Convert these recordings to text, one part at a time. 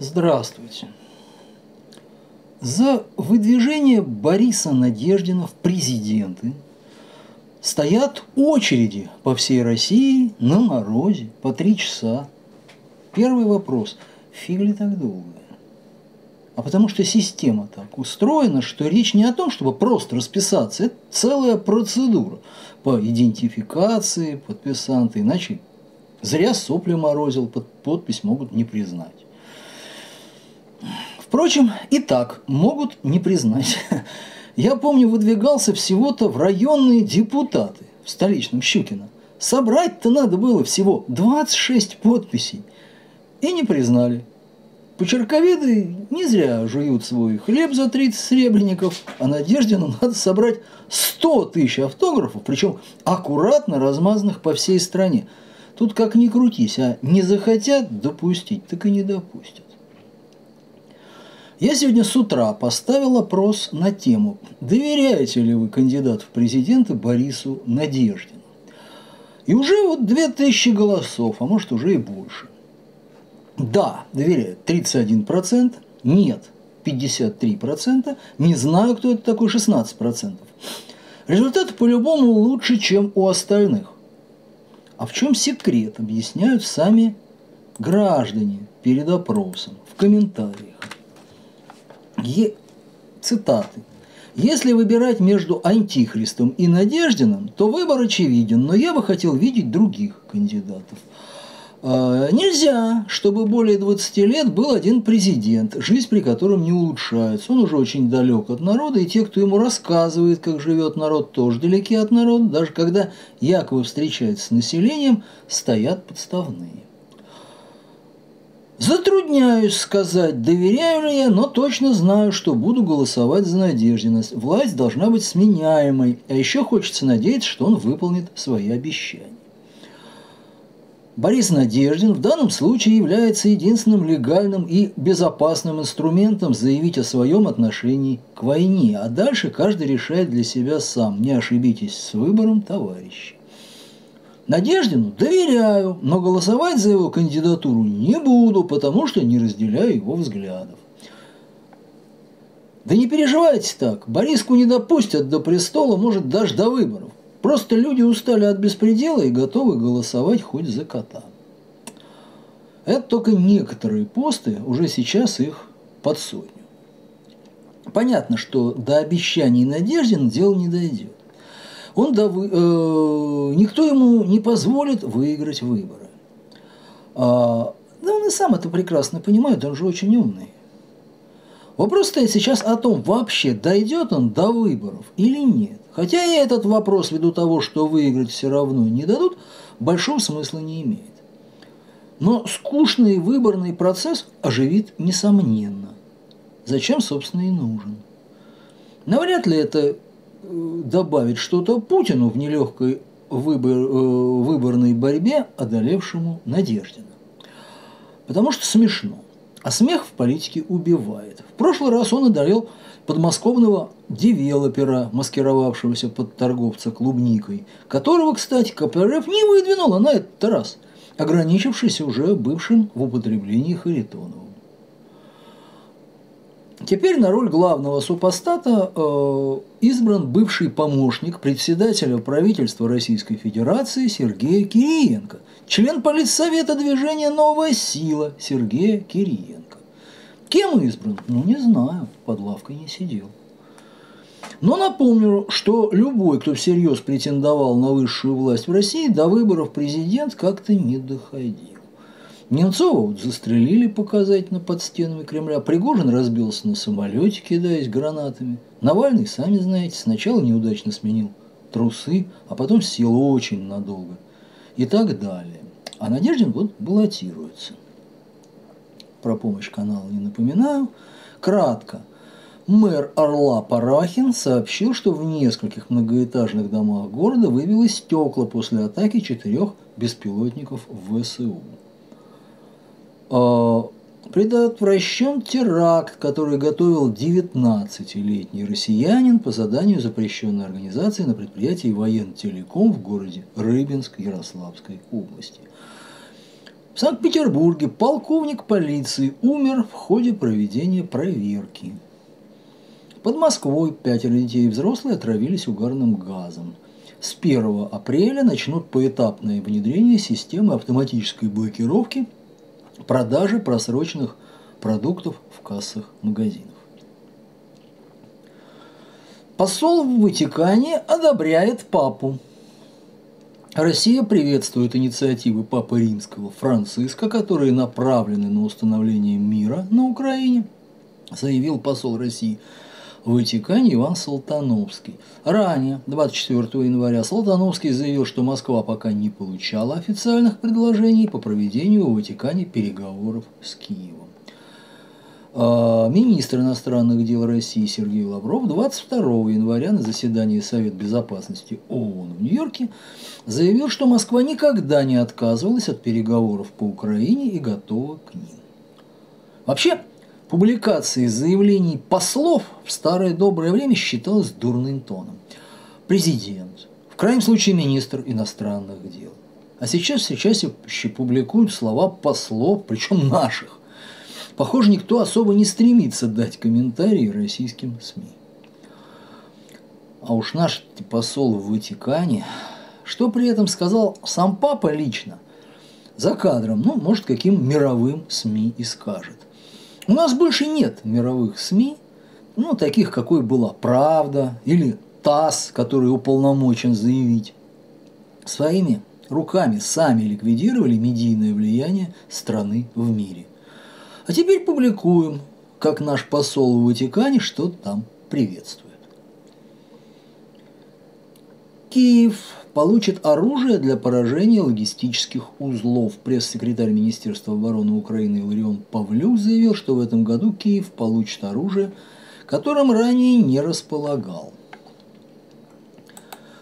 Здравствуйте. За выдвижение Бориса Надеждина в президенты стоят очереди по всей России на морозе по три часа. Первый вопрос. Фиг ли так долго? А потому что система так устроена, что речь не о том, чтобы просто расписаться. Это целая процедура по идентификации подписанта, иначе зря сопли морозил, под подпись могут не признать. Впрочем, и так могут не признать. Я помню, выдвигался всего-то в районные депутаты в столичном Щукино. Собрать-то надо было всего 26 подписей. И не признали. Почерковеды не зря жуют свой хлеб за 30 сребреников, а Надеждину надо собрать 100 тысяч автографов, причем аккуратно размазанных по всей стране. Тут как ни крутись, а не захотят допустить, так и не допустят. Я сегодня с утра поставил опрос на тему «Доверяете ли вы кандидату в президенты Борису Надеждину?» И уже вот 2000 голосов, а может уже и больше. Да, доверяют 31%, нет 53%, не знаю, кто это такой 16%. Результаты по-любому лучше, чем у остальных. А в чем секрет, объясняют сами граждане перед опросом в комментариях. Е... Цитаты. Если выбирать между Антихристом и Надеждиным, то выбор очевиден, но я бы хотел видеть других кандидатов. А, нельзя, чтобы более 20 лет был один президент, жизнь при котором не улучшается. Он уже очень далек от народа, и те, кто ему рассказывает, как живет народ, тоже далеки от народа. Даже когда якобы встречается с населением, стоят подставные. Затрудняюсь сказать, доверяю ли я, но точно знаю, что буду голосовать за Надеждиность. Власть должна быть сменяемой, а еще хочется надеяться, что он выполнит свои обещания. Борис Надеждин в данном случае является единственным легальным и безопасным инструментом заявить о своем отношении к войне, а дальше каждый решает для себя сам. Не ошибитесь с выбором, товарищи. Надеждину доверяю, но голосовать за его кандидатуру не буду, потому что не разделяю его взглядов. Да не переживайте так, Бориску не допустят до престола, может, даже до выборов. Просто люди устали от беспредела и готовы голосовать хоть за кота. Это только некоторые посты, уже сейчас их под сотню. Понятно, что до обещаний Надеждин дело не дойдет он до, э, никто ему не позволит выиграть выборы. А, да он и сам это прекрасно понимает, он же очень умный. Вопрос стоит сейчас о том, вообще дойдет он до выборов или нет. Хотя и этот вопрос, ввиду того, что выиграть все равно не дадут, большого смысла не имеет. Но скучный выборный процесс оживит несомненно. Зачем, собственно, и нужен. Навряд ли это добавить что-то Путину в нелегкой выбор, э, выборной борьбе, одолевшему Надеждина. Потому что смешно. А смех в политике убивает. В прошлый раз он одолел подмосковного девелопера, маскировавшегося под торговца клубникой, которого, кстати, КПРФ не выдвинула на этот раз, ограничившись уже бывшим в употреблении Харитоновым. Теперь на роль главного супостата э, избран бывший помощник председателя правительства Российской Федерации Сергея Кириенко, член политсовета движения «Новая сила» Сергея Кириенко. Кем избран? Ну, не знаю, под лавкой не сидел. Но напомню, что любой, кто всерьез претендовал на высшую власть в России, до выборов президент как-то не доходил. Немцова застрелили показательно под стенами Кремля. Пригожин разбился на самолете, кидаясь гранатами. Навальный, сами знаете, сначала неудачно сменил трусы, а потом сел очень надолго. И так далее. А Надеждин вот баллотируется. Про помощь каналу не напоминаю. Кратко. Мэр Орла Парахин сообщил, что в нескольких многоэтажных домах города выбило стекла после атаки четырех беспилотников ВСУ. А, предотвращен теракт, который готовил 19-летний россиянин по заданию запрещенной организации на предприятии военно-телеком в городе Рыбинск Ярославской области. В Санкт-Петербурге полковник полиции умер в ходе проведения проверки. Под Москвой пятеро детей и взрослые отравились угарным газом. С 1 апреля начнут поэтапное внедрение системы автоматической блокировки продажи просроченных продуктов в кассах магазинов. Посол в Ватикане одобряет папу. Россия приветствует инициативы Папы Римского Франциска, которые направлены на установление мира на Украине, заявил посол России Ватикане Иван Салтановский. Ранее, 24 января, Салтановский заявил, что Москва пока не получала официальных предложений по проведению в Ватикане переговоров с Киевом. А, министр иностранных дел России Сергей Лавров 22 января на заседании Совета Безопасности ООН в Нью-Йорке заявил, что Москва никогда не отказывалась от переговоров по Украине и готова к ним. Вообще, публикация заявлений послов в старое доброе время считалась дурным тоном. Президент, в крайнем случае министр иностранных дел. А сейчас все чаще публикуют слова послов, причем наших. Похоже, никто особо не стремится дать комментарии российским СМИ. А уж наш посол в Ватикане, что при этом сказал сам папа лично, за кадром, ну, может, каким мировым СМИ и скажет. У нас больше нет мировых СМИ, ну, таких, какой была «Правда» или ТАСС, который уполномочен заявить. Своими руками сами ликвидировали медийное влияние страны в мире. А теперь публикуем, как наш посол в Ватикане что-то там приветствует. Киев получит оружие для поражения логистических узлов. Пресс-секретарь Министерства обороны Украины Иларион Павлюк заявил, что в этом году Киев получит оружие, которым ранее не располагал.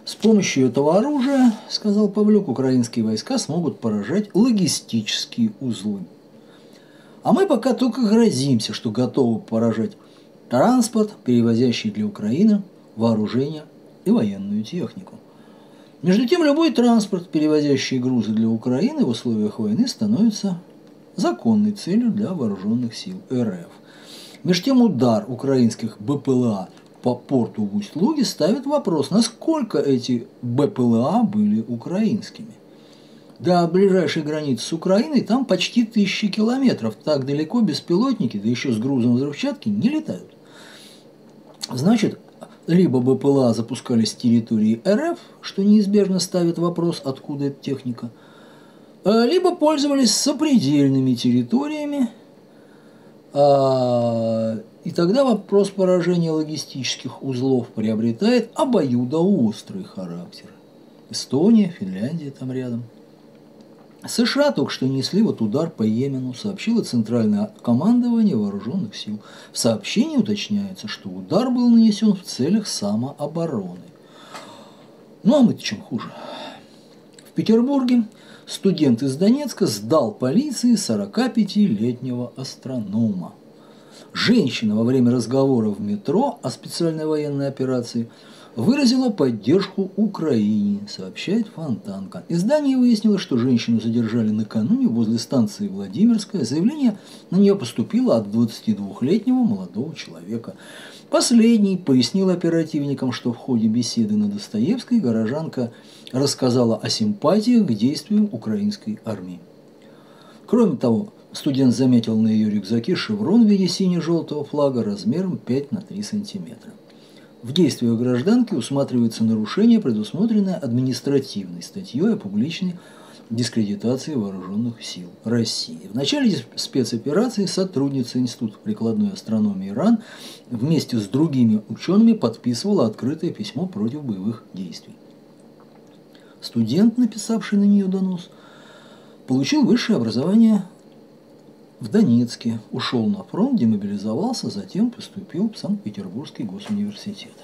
С помощью этого оружия, сказал Павлюк, украинские войска смогут поражать логистические узлы. А мы пока только грозимся, что готовы поражать транспорт, перевозящий для Украины вооружение и военную технику. Между тем, любой транспорт, перевозящий грузы для Украины в условиях войны, становится законной целью для вооруженных сил РФ. Между тем, удар украинских БПЛА по порту в Усть-Луге ставит вопрос, насколько эти БПЛА были украинскими – до ближайшей границы с Украиной там почти тысячи километров. Так далеко беспилотники, да еще с грузом взрывчатки, не летают. Значит, либо БПЛА запускались с территории РФ, что неизбежно ставит вопрос, откуда эта техника, а, либо пользовались сопредельными территориями, а, и тогда вопрос поражения логистических узлов приобретает обоюдоострый характер. Эстония, Финляндия там рядом – США только что несли вот удар по Йемену, сообщило Центральное командование вооруженных сил. В сообщении уточняется, что удар был нанесен в целях самообороны. Ну а мы-то чем хуже? В Петербурге студент из Донецка сдал полиции 45-летнего астронома. Женщина во время разговора в метро о специальной военной операции – выразила поддержку Украине, сообщает Фонтанка. Издание выяснило, что женщину задержали накануне возле станции Владимирская. Заявление на нее поступило от 22-летнего молодого человека. Последний пояснил оперативникам, что в ходе беседы на Достоевской горожанка рассказала о симпатиях к действиям украинской армии. Кроме того, студент заметил на ее рюкзаке шеврон в виде сине-желтого флага размером 5 на 3 сантиметра. В действиях гражданки усматривается нарушение, предусмотренное административной статьей о публичной дискредитации вооруженных сил России. В начале спецоперации сотрудница Института прикладной астрономии РАН вместе с другими учеными подписывала открытое письмо против боевых действий. Студент, написавший на нее донос, получил высшее образование в Донецке, ушел на фронт, демобилизовался, затем поступил в Санкт-Петербургский госуниверситет.